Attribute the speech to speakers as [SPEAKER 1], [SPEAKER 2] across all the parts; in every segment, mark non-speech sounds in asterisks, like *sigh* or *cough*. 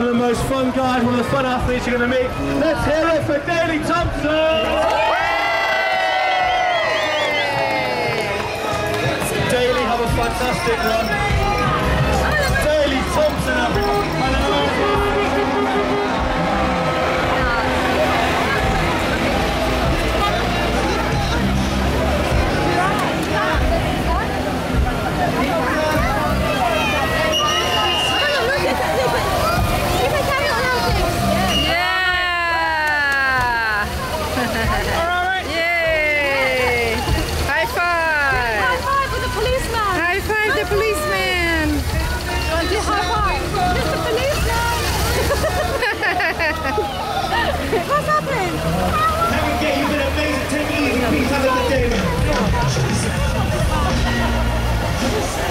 [SPEAKER 1] one of the most fun guys, one of the fun athletes you're going to meet. Let's hear it for Daley Thompson! Daley, have a fantastic run.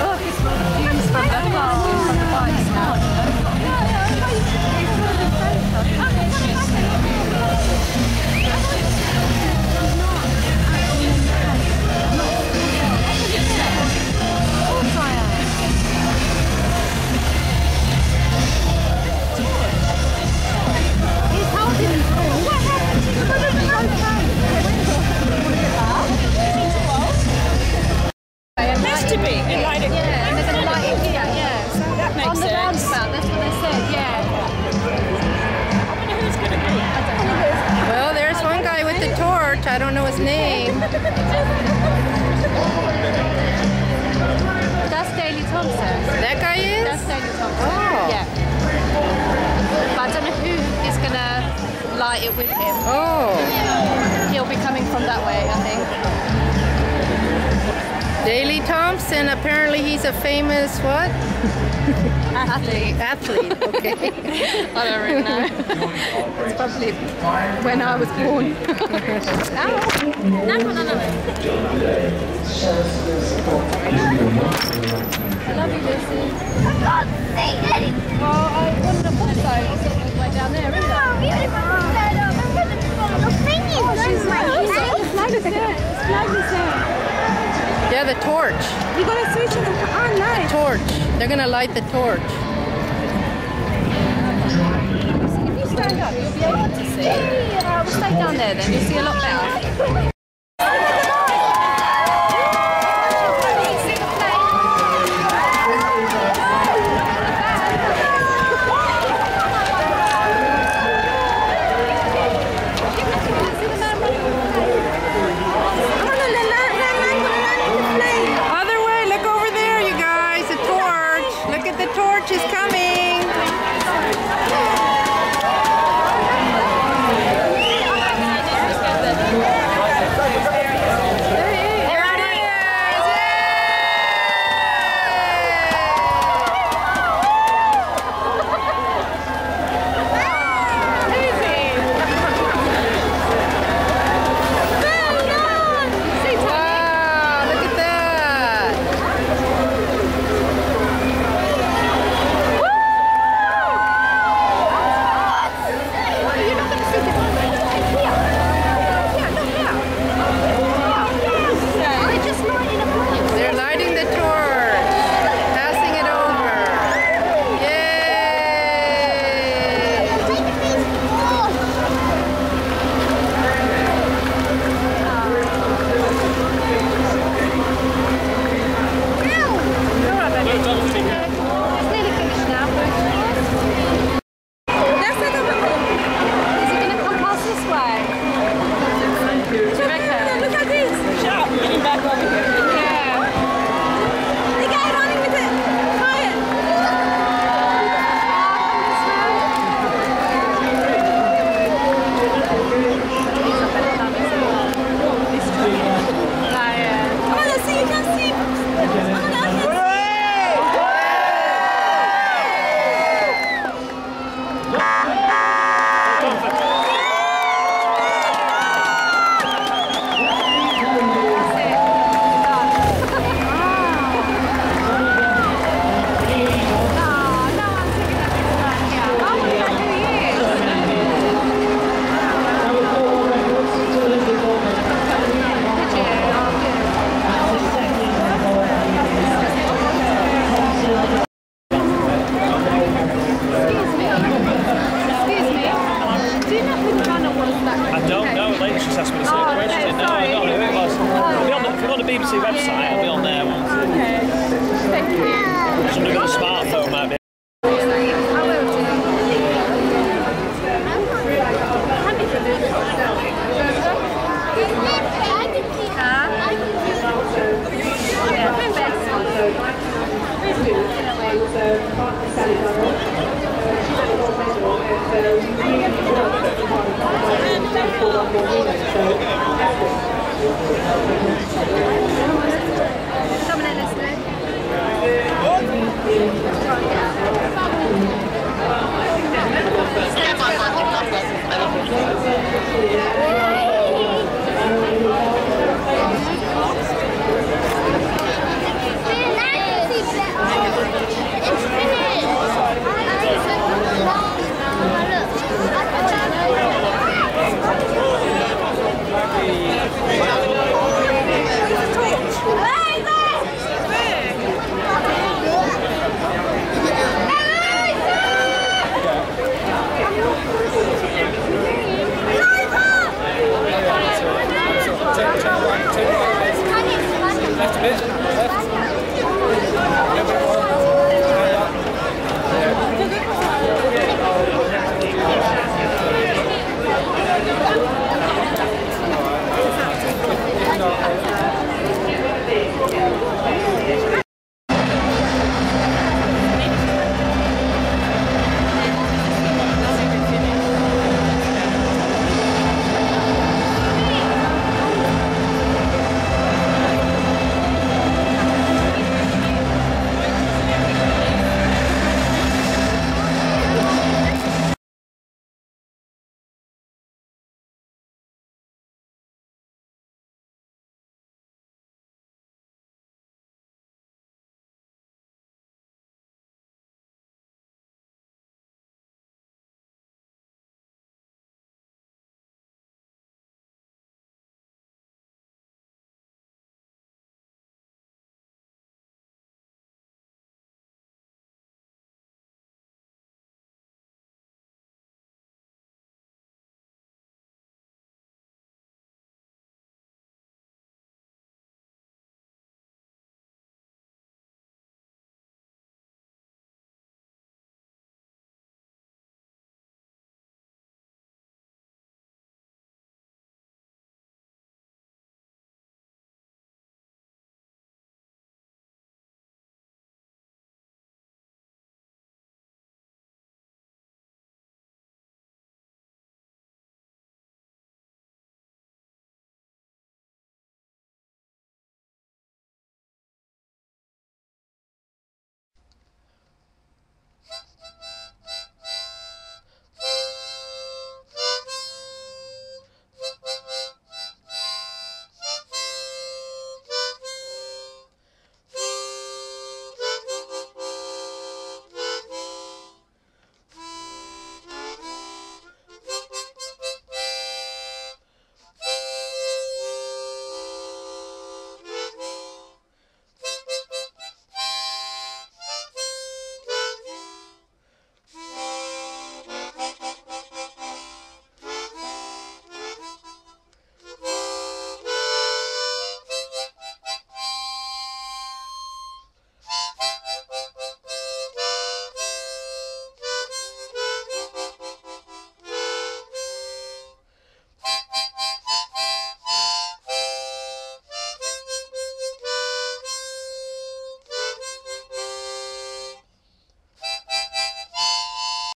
[SPEAKER 2] Oh, he's fumes from the
[SPEAKER 3] guy is?
[SPEAKER 2] Thompson.
[SPEAKER 3] Oh.
[SPEAKER 2] Yeah. But I don't know who is going to light it with him.
[SPEAKER 3] Oh,
[SPEAKER 2] He'll be coming from that way, I think.
[SPEAKER 3] Daley Thompson. Apparently, he's a famous what? *laughs*
[SPEAKER 2] Athlete.
[SPEAKER 3] Athlete. Okay.
[SPEAKER 2] I don't really know. it's probably when I was born. *laughs* Oh, no, no, no, no. I love you, Lucy. Well, I wouldn't have thought so. It's all the way down there, isn't it? Oh, oh she's The flag is there. The flag is there.
[SPEAKER 3] Yeah, the torch.
[SPEAKER 2] You gotta switch it on now.
[SPEAKER 3] Torch. They're gonna light the torch.
[SPEAKER 2] If you stand up, you'll be able to see. Uh, we'll stay down there then. You'll see a lot better.